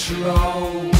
control.